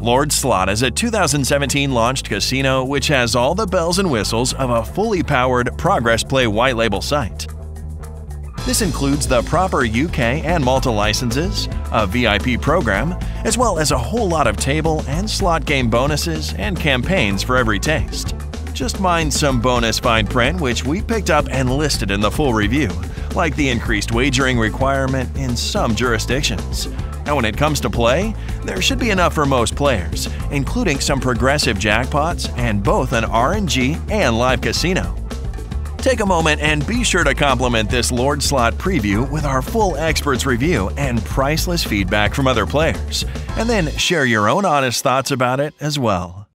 Lord Slot is a 2017 launched casino which has all the bells and whistles of a fully powered Progress Play white label site. This includes the proper UK and Malta licenses, a VIP program, as well as a whole lot of table and slot game bonuses and campaigns for every taste. Just mind some bonus fine print which we picked up and listed in the full review, like the increased wagering requirement in some jurisdictions. And when it comes to play, there should be enough for most players, including some progressive jackpots and both an RNG and live casino. Take a moment and be sure to complement this Lord Slot preview with our full experts review and priceless feedback from other players, and then share your own honest thoughts about it as well.